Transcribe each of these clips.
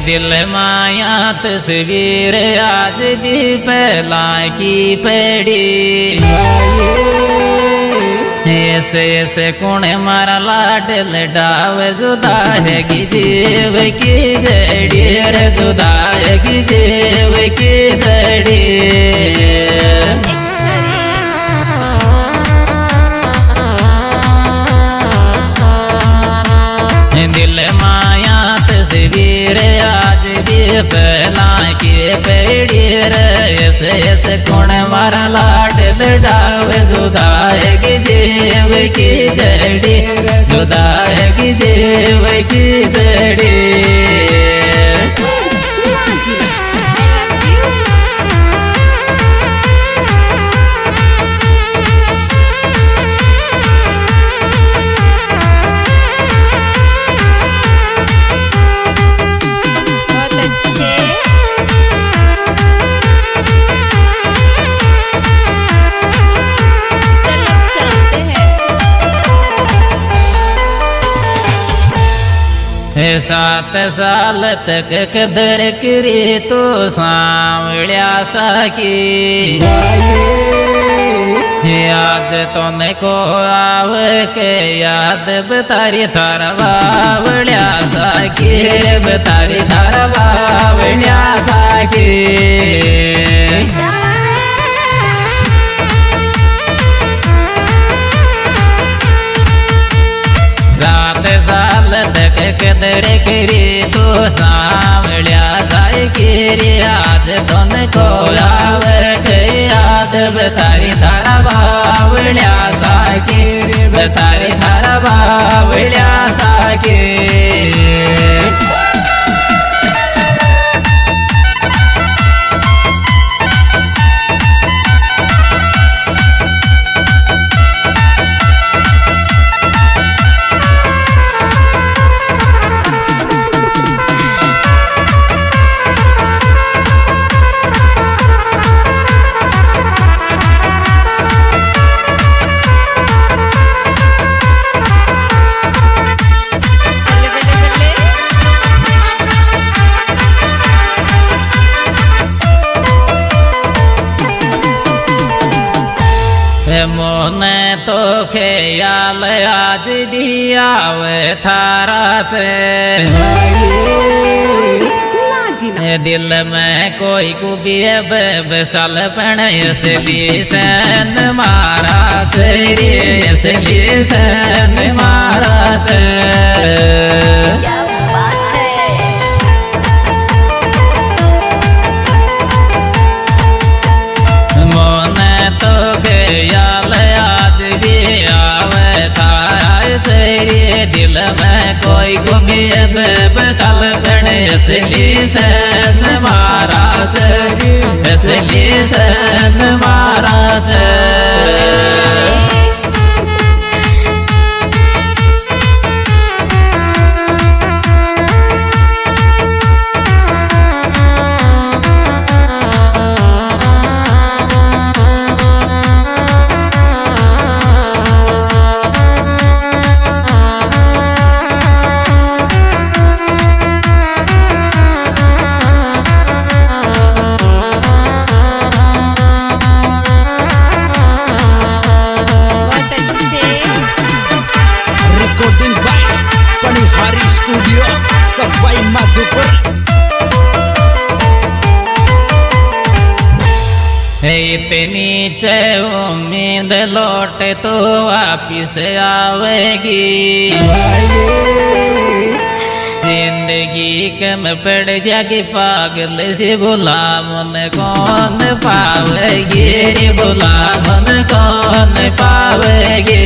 दिल माया तस्वीर आज भी पहला की पेड़ी। ऐसे ऐसे कुण मारा लाड लडाव जुदा है कि जेव की जड़ी जुदा है कि जेव की जड़ी। पहला के पेड़ी ऐसे कौन मारा लाड बेटा जुदाएगी है की जड़ी जुदाएगी है की जड़ी। सात साल तक कदर करी तो सामिया साकी। याद तो को आव के याद, बतारी थारा बावड़िया साकी। बतारी थारा बावड़िया साकी। कदर करी तो सांवळ्या सायकिरी याद दोन को आवर के याद बतारी थारा बावळ्या साकी बतारी थारा बावळ्या साकी थारा से। दिल में कोई कुबी बसल पण इसलिए सन मारा तेरी इसलिए सन मारा से। दिल में कोई गुमी बसल बने इसलिए सन महाराज। इसलिए सन इतनी चे उम्मीद लौट तो वापिस आवेगी। ज़िंदगी कम पड़ जागी पागल से बुला मन कौन पावेगी? रे कौन पावेगी?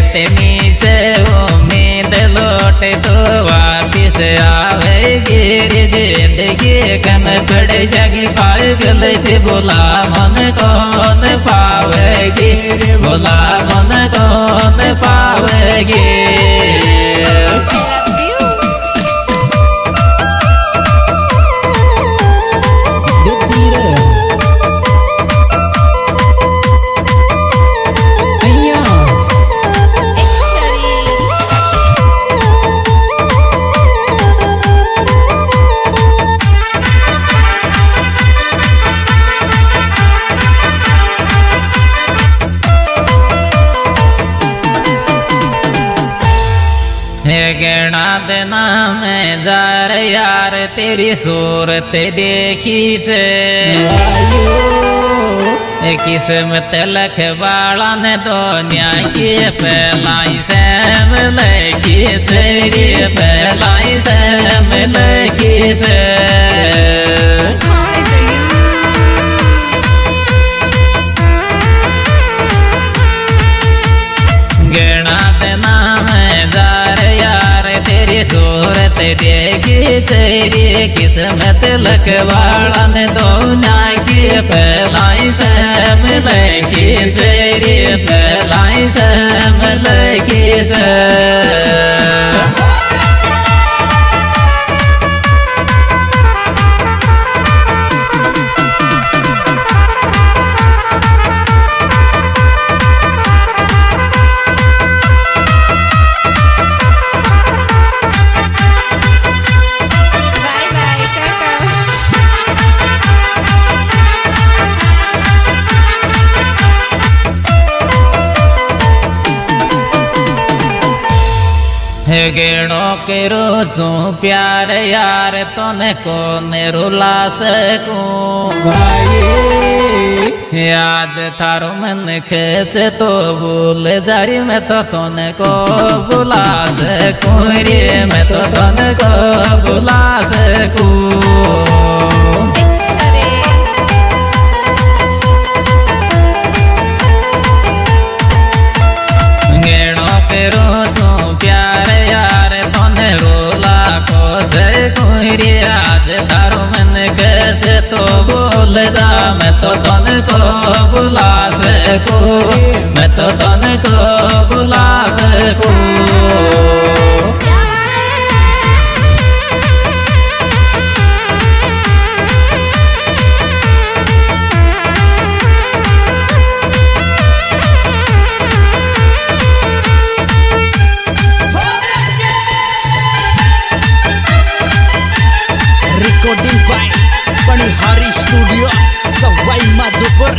इतनी उम्मीद लौट तो वापिस आवे गिरी ज़िंदगी कम पड़ जागी बिल से बोला मन कौन पावेगी? बोला मन कौन पावेगी? तेरी सूरत देखी छे किस्मत लख वाला ने दुनिया की पहलाई से लखी छेरी पहलाई से लखी छे सूरत देखी चेरी किस्मत लखवाड़न दोना की पहलाई सम लखी चेरी पहलाई सम लखी गेणो के रोजू प्यार यार तोने को ने रुला सकूँ। आज थारो मन खेच तो भूल जारी, मैं तो तोने को बुला सकूँ। रे, मैं तो तोने को बुला सकूँ। बोल जा, मैं तो तन को बुला सकूँ मैं तो तन को बुला सकूँ recording by Panihari studio Sawai Madhopur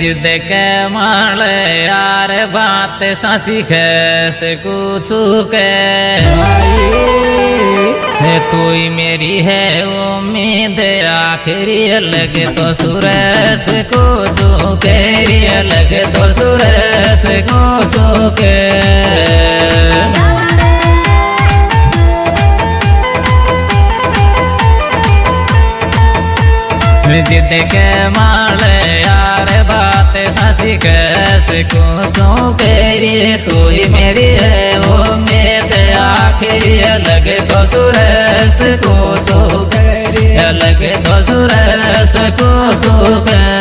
जिद के माल यार बात सासी कैस कुछ के है तू मेरी है उम्मीद आखिरी अलग तो सुरस को चूके अलग तो सुरस को चूके जिद के माल, यार बात सासी कैस को केरी तू ही मेरी है वो मेरे आखिरी अलग तो सुरस को चूके अलग तो सुरस को चूके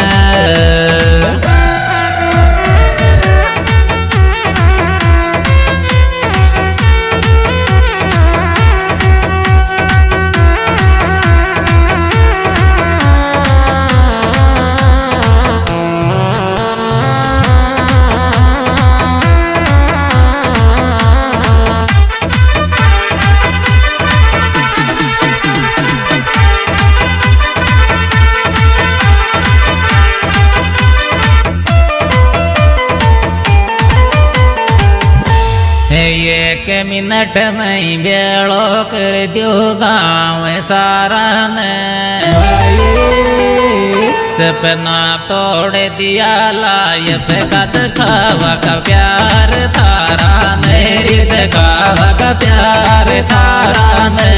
मिनट में बेड़ो कर दियो गाँव सारा ने सपना तोड़ दिया लाय कद खावा का प्यार तारा ने रिद खावा का प्यार तारा ने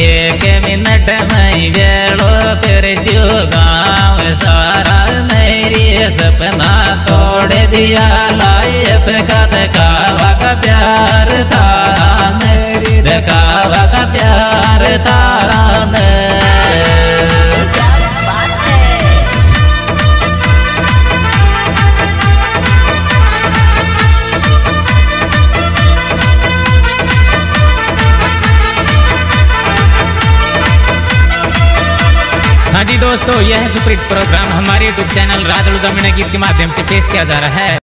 मिनट में बेड़ो कर दियो गाँव सारा मेरी सपना तोड़ दिया लाइफ का दिखावा का प्यार तारा मेरी का प्यार तारा ने दोस्तों, यह सुप्रीत। प्रोग्राम हमारे यूट्यूब चैनल राजड़ गीत के माध्यम से पेश किया जा रहा है।